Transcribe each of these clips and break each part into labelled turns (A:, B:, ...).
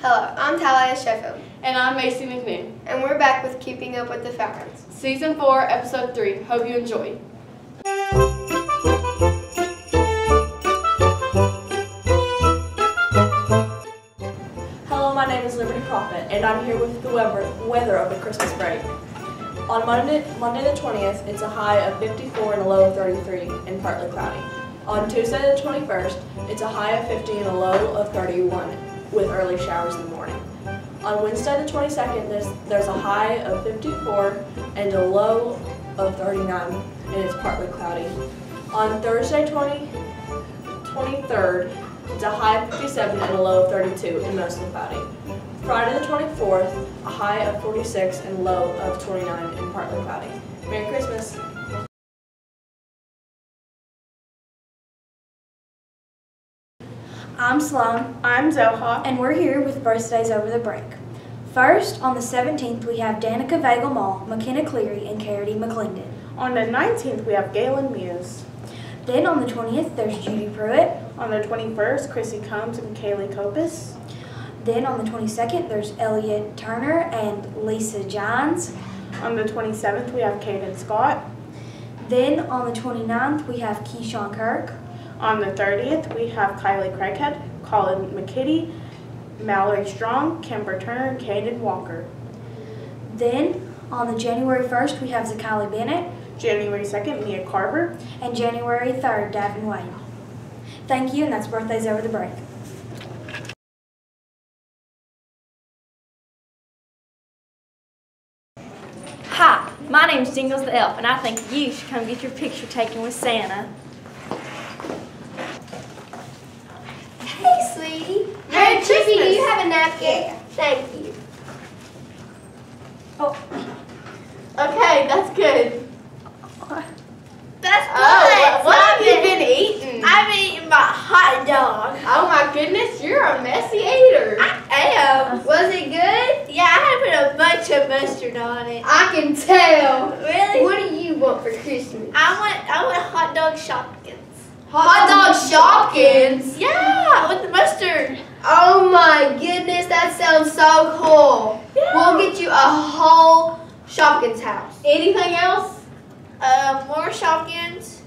A: Hello, I'm Talia Sheffield,
B: And I'm Macy McNew.
A: and we're back with Keeping Up with the Falcons.
B: Season 4, Episode 3. Hope you enjoy.
C: Hello, my name is Liberty Profit, and I'm here with the weather, weather over Christmas break. On Monday, Monday the 20th, it's a high of 54 and a low of 33 and partly cloudy. On Tuesday the 21st, it's a high of 50 and a low of 31 with early showers in the morning. On Wednesday the 22nd, there's, there's a high of 54 and a low of 39 and it's partly cloudy. On Thursday 20, 23rd, it's a high of 57 and a low of 32 and mostly cloudy. Friday the 24th, a high of 46 and low of 29 and partly cloudy. Merry Christmas.
D: I'm Sloan,
B: I'm Zoha.
D: and we're here with birthdays over the break. First, on the 17th, we have Danica Vagel Mall, McKenna Cleary, and Carity McClendon.
B: On the 19th, we have Galen Muse.
D: Then on the 20th, there's Judy Pruitt.
B: On the 21st, Chrissy Combs and Kaylee Copus.
D: Then on the 22nd, there's Elliot Turner and Lisa Johns.
B: On the 27th, we have Caden Scott.
D: Then on the 29th, we have Keyshawn Kirk.
B: On the 30th, we have Kylie Craighead, Colin McKitty, Mallory Strong, Kimber Turner, and Caden Walker.
D: Then on the January 1st, we have Zakali Bennett.
B: January 2nd, Mia Carver.
D: And January 3rd, Davin Wayne. Thank you, and that's birthdays over the break.
E: Hi, my name's Jingles the Elf, and I think you should come get your picture taken with Santa.
A: Hey, sweetie. Hey, Chippy, do you have a napkin? Thank you.
B: Oh. Okay, that's good.
F: That's
A: Oh,
F: good.
A: what, what have you been eating?
F: I'm eating my hot dog.
A: Oh my goodness, you're a messy eater.
F: I am.
A: Was it good?
F: Yeah, I had put a bunch of mustard on it.
A: I can tell.
F: Really?
A: What do you want for Christmas?
F: I want I want hot dog Shopkins.
A: Hot dog Shopkins.
F: Yeah, with the mustard.
A: Oh my goodness, that sounds so cool. We'll get you a whole Shopkins house. Anything else?
F: Uh, more Shopkins.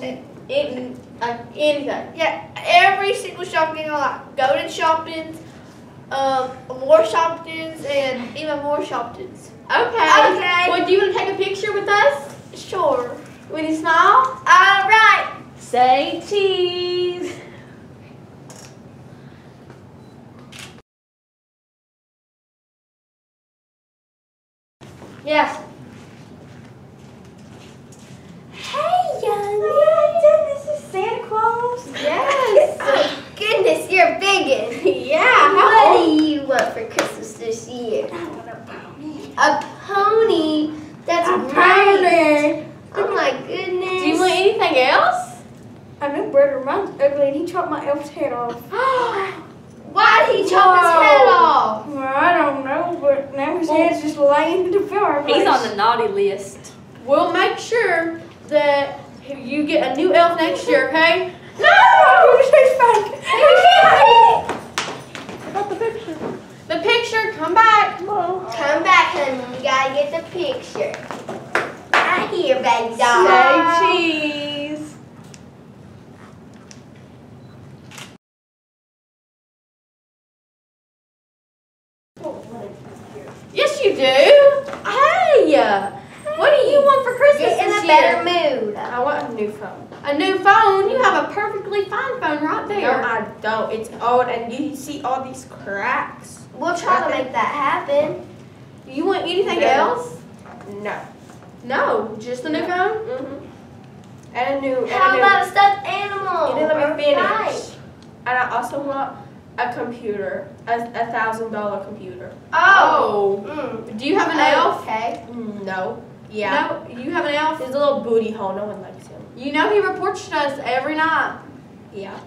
A: Any, uh, anything.
F: Yeah, every single Shopkin I like. Golden Shopkins, um, more Shopkins, and even more Shopkins.
A: Okay.
F: Okay.
A: Well, do you want to take a picture with us?
F: Sure.
A: Will you smile?
F: All right.
E: Say cheese.
A: Yes.
F: Hey, young
D: This is Santa Claus.
A: Yes. oh, goodness, you're biggin'.
F: Yeah.
A: What do you want for Christmas this year? A pony. That's a great. Oh my goodness.
B: Do you want anything else?
D: I know brother mine's ugly and he chopped my elf's head off.
A: Why did he chop his head off?
D: Well, I don't know, now his head's just laying in the fireplace.
E: He's on the naughty list.
B: We'll make sure that you get a new elf next year, okay?
D: No! He's fake!
B: I got the picture. The picture, come back.
A: Come back, honey. You gotta get the picture. Right here, baby doll.
B: Say cheese. Yes, you do. Hey, what do you want for Christmas
A: Get in
B: this
A: a
B: year?
A: better mood.
B: I want a new phone. A new phone? You have a perfectly fine phone right there. No.
C: I don't. It's old, and you see all these cracks.
A: We'll try to make that happen.
B: You want anything
C: Yeah.
B: else?
C: No.
B: No, just a new phone.
C: Mm-hmm. And a new. And
A: How
C: a new,
A: about a stuffed animal?
C: You didn't let me finish.
A: kite?
C: And I also want a computer, a, a thousand dollar computer.
A: Oh.
B: Oh.
A: Mm.
B: Do you have an elf?
A: Okay.
C: No. Yeah.
B: No, you have an elf.
C: There's a little booty hole. No one likes.
B: You know he reports to us every night.
C: Yeah.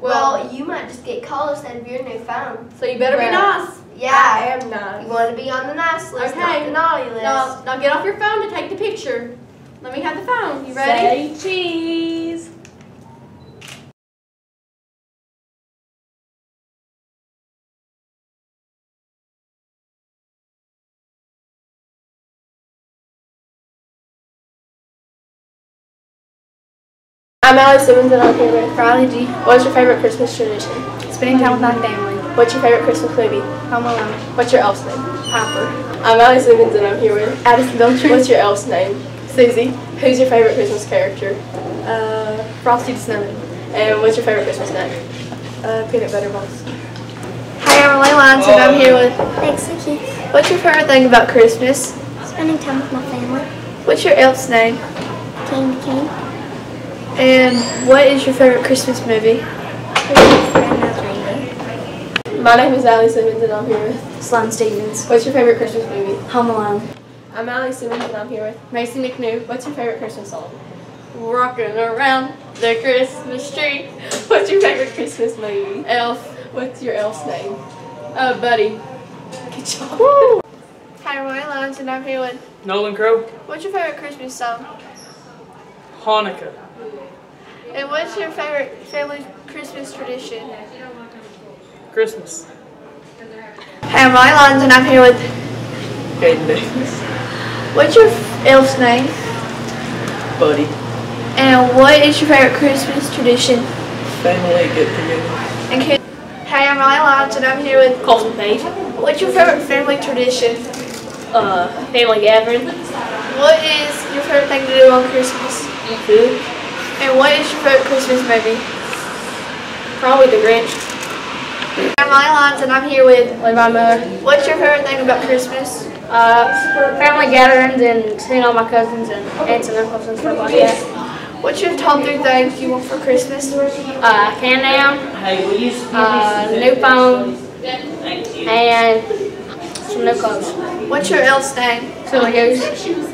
A: Well, you might just get calls instead of your new phone.
B: So you better be
C: Well,
B: nice.
A: Yeah.
C: I am not.
A: You want to be on the nice list, not the naughty list.
B: Now, now get off your phone to take the picture. Let me have the phone. You ready?
E: Say cheese.
B: I'm Allie Simmons and I'm here with
G: Riley G.
B: What's your favorite Christmas tradition?
G: Spending time with my family.
B: What's your favorite Christmas movie?
G: Home Alone.
B: What's your elf's name?
G: Piper.
B: I'm Allie Simmons and I'm here with
G: Addison Belcher.
B: What's your elf's name? Susie. Who's your favorite Christmas character?
G: Uh, Frosty the Snowman.
B: And what's your favorite Christmas snack?
G: Uh, peanut butter balls.
F: Hi, I'm Elaine Lyons, and I'm here with.
A: Thanks, Nikki.
F: What's your favorite thing about Christmas?
A: Spending time with my family.
F: What's your elf's name?
A: Candy cane.
F: And what is your favorite Christmas movie?
B: My name is Allie Simmons and I'm here with
D: Sloan Stevens.
B: What's your favorite Christmas movie?
D: Home Alone.
B: I'm Allie Simmons and I'm here with
G: Macy McNew.
B: What's your favorite Christmas song?
G: Rocking around the Christmas tree.
B: What's your favorite Christmas movie?
G: Elf.
B: What's your elf's name?
G: Uh, Buddy.
B: Good job. Woo!
F: Hi, I'm Lyons, and I'm here with.
H: Nolan Crow,
F: What's your favorite Christmas song?
H: Hanukkah,
F: And what's your favorite family Christmas tradition?
H: Christmas,
F: Hi, I'm Elaine Lyons, and I'm here with.
H: Caden Davis,
F: What's your elf's name?
H: Buddy,
F: And what is your favorite Christmas tradition?
H: family get together,
F: And can, Hi, I'm Elaine Lyons, and I'm here with.
G: Colton Page.
F: What's your favorite family tradition?
G: Uh, family gathering.
F: What is your favorite thing to do on Christmas?
G: Eat food.
F: And what is your favorite Christmas movie?
G: Probably the Grinch.
F: I'm Elaine Lyons, and I'm here with.
G: Levi Miller.
F: What's your favorite thing about Christmas?
G: Uh, family gatherings and seeing all my cousins and aunts and uncles and stuff like that.
F: What's your top three things you want for Christmas?
G: Uh, can down, uh, new phone, and some new clothes.
F: What's your elf's name?
G: Silly goose.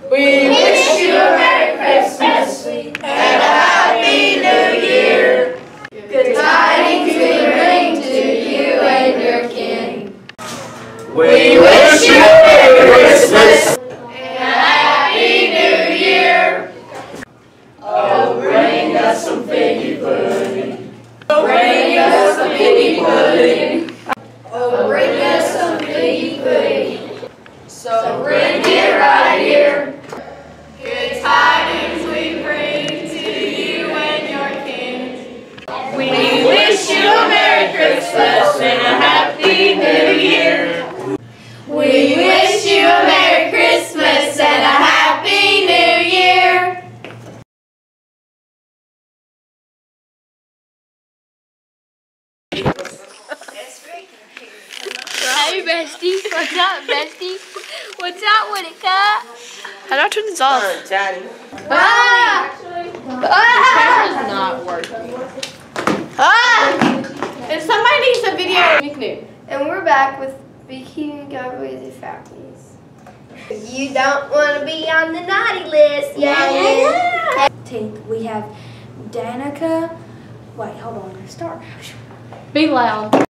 H: We wish you a Merry Christmas and a Happy New Year. We wish you a Merry Christmas and a Happy New Year.
E: Hey, bestie. What's up, bestie? What's up with it, cut?
F: How do I turn this off?
E: Ah!
G: Camera's not working.
F: Ah!
G: If somebody needs a video.
A: And we're back with Bikini the Falcons. You don't want to be on the naughty list, yeah.
D: 10th, we have Danica. Wait, hold on. Start.
G: Be loud.